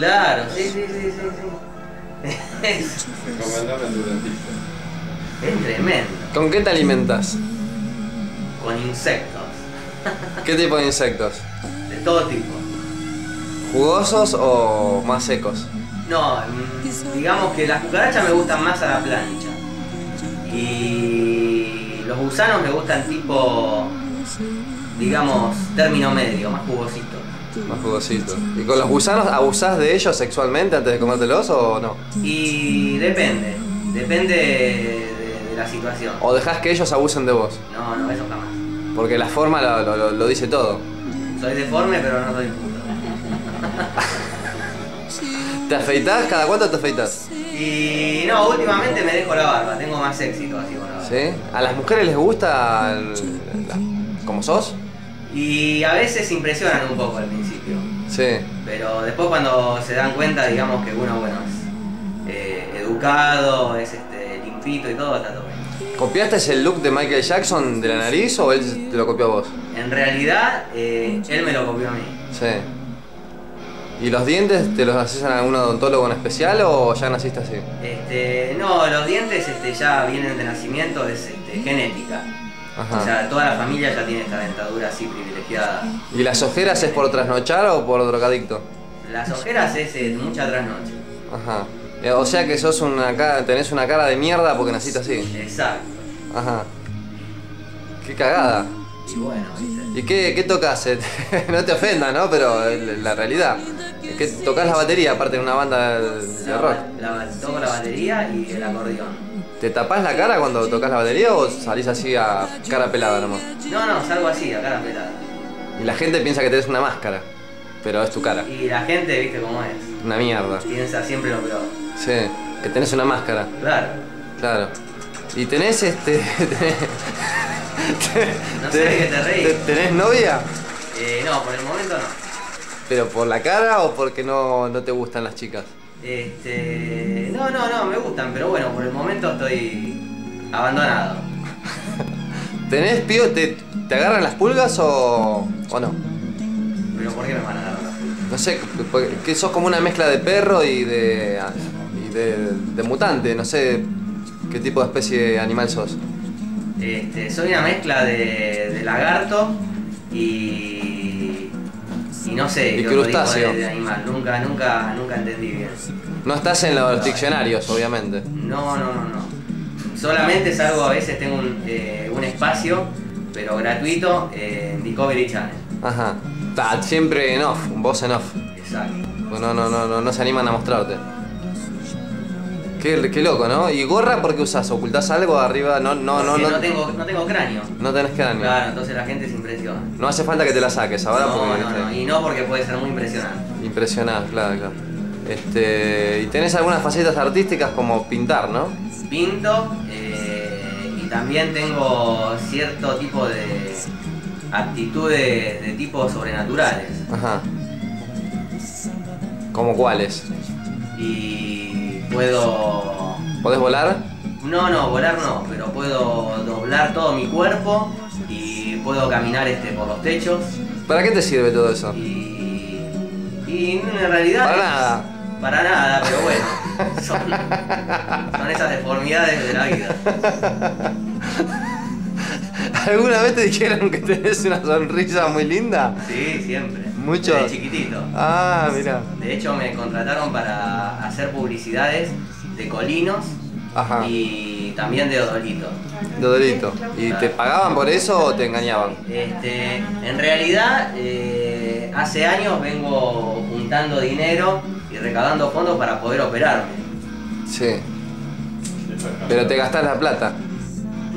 Claro, sí, sí, sí, sí. sí. Es, Recomendame tu dentista. es tremendo. ¿Con qué te alimentas? Con insectos. ¿Qué tipo de insectos? De todo tipo. ¿Jugosos o más secos? No, mm, digamos que las cucarachas me gustan más a la plancha. Y los gusanos me gustan tipo, digamos, término medio, más jugosito. Más jugositos. ¿Y con los gusanos abusás de ellos sexualmente antes de comértelos o no? Y depende, depende de, de la situación. ¿O dejás que ellos abusen de vos? No, no, eso jamás. Porque la forma lo, lo- lo- lo dice todo. Soy deforme, pero no soy puto. ¿Te afeitas? ¿Cada cuánto te afeitas? Y no, últimamente me dejo la barba, tengo más éxito así con la barba. ¿Sí? ¿A las mujeres les gusta el- la- como sos? Y a veces impresionan un poco al principio. Sí. Pero después cuando se dan cuenta, digamos que uno, bueno, es eh, educado, es este, limpito y todo, está todo bien. ¿Copiaste el look de Michael Jackson de la nariz o él te lo copió a vos? En realidad, eh, él me lo copió a mí. Sí. ¿Y los dientes te los haces en algún odontólogo en especial o ya naciste así? Este, no, los dientes este, ya vienen de nacimiento, es este, genética. Ajá. O sea, toda la familia ya tiene esta dentadura así privilegiada. ¿Y las ojeras es por trasnochar o por drogadicto? Las ojeras es eh, mucha trasnoche. Ajá. Eh, O sea que sos una cara, tenés una cara de mierda porque naciste así. Exacto. Ajá. Qué cagada. Y bueno, ¿viste? ¿Y qué, qué tocas? Eh, no te ofendas, ¿no? Pero es la realidad. ¿Qué tocas la batería aparte de una banda de La- rock? la- toco la batería y el acordeón. ¿Te tapás la cara cuando tocas la batería o salís así a cara pelada nomás? No, no, salgo así, a cara pelada. Y la gente piensa que tenés una máscara, pero es tu cara. Y la gente, viste cómo es. Una mierda. Piensa siempre lo peor. Sí, que tenés una máscara, Claro. claro. Y tenés este. tenés, No sé de qué te reís. ¿Tenés novia? Eh, no, por el momento no. ¿Pero por la cara o porque no, no te gustan las chicas? Este. No, no, no, me gustan, pero bueno, por el momento estoy abandonado. ¿Tenés pío? ¿Te, te agarran las pulgas o, o no? Pero ¿por qué me van a dar la fruta? No sé, porque- que sos como una mezcla de perro y de. y de, de mutante, no sé qué tipo de especie de animal sos. Este, soy una mezcla de, de lagarto y. y no sé, Y crustáceo. de, de animal. Nunca, nunca, nunca entendí bien. No estás en los diccionarios, obviamente. No, no, no, no. Solamente salgo a veces, tengo un, eh, un espacio, pero gratuito, eh, en Discovery Channel. Ajá. Ta, siempre en off, voz en off. Exacto. No, no, no, no, no se animan a mostrarte. Qué, qué loco, ¿no? ¿Y gorra por qué usás? ¿Ocultás algo arriba? No, no, no, Porque no. no tengo, no tengo cráneo. No tenés cráneo. Claro, entonces la gente se impresiona. No hace falta que te la saques ahora no, porque. no, no, este, y no porque puede ser muy impresionante. Impresionás, claro, claro. Este, y tenés algunas facetas artísticas como pintar, ¿no? Pinto eh, y también tengo cierto tipo de actitudes de tipo sobrenaturales. Ajá. ¿Como cuáles? Y puedo ¿Podés volar? No, no, volar no, pero puedo doblar todo mi cuerpo y puedo caminar este, por los techos ¿Para qué te sirve todo eso? y, y en realidad... Para nada. Para nada, pero bueno, son, son esas deformidades de la vida. ¿Alguna vez te dijeron que tenés una sonrisa muy linda? Sí, siempre. Mucho. Desde chiquitito. Ah, mira. De hecho me contrataron para hacer publicidades de colinos Ajá. y también de odolito. Dodolito. ¿Y te pagaban por eso o te engañaban? Este, en realidad, eh, hace años vengo juntando dinero y recaudando fondos para poder operarme. Sí. Pero te gastás la plata.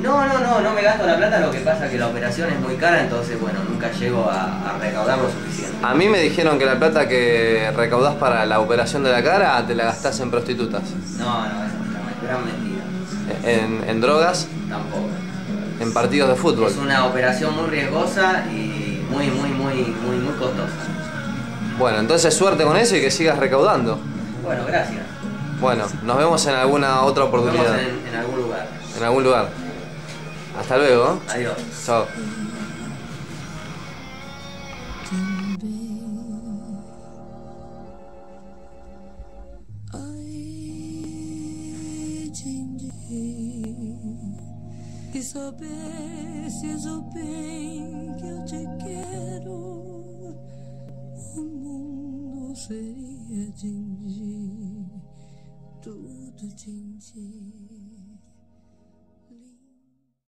No, no, no, no me gasto la plata, lo que pasa es que la operación es muy cara, entonces bueno, nunca llego a, a recaudar lo suficiente. A mí me dijeron que la plata que recaudás para la operación de la cara te la gastás en prostitutas. No, no, es una gran mentira. En, en drogas, Tampoco. en partidos de fútbol. Es una operación muy riesgosa y muy, muy, muy, muy, muy costosa. Bueno, entonces suerte con eso y que sigas recaudando. Bueno, gracias. Bueno, nos vemos en alguna otra Nos vemos oportunidad. en, en algún lugar. En algún lugar. Hasta luego. Adiós. Chao. Que soubesses o bem que eu te quero, o mundo seria din-din, tudo din-din.